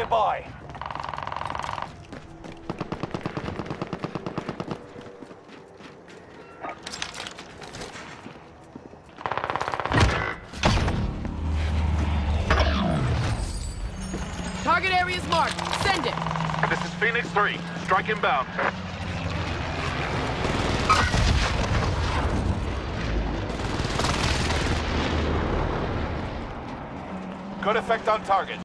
nearby. Target area is marked. Send it. This is Phoenix 3. Strike inbound. Good effect on target.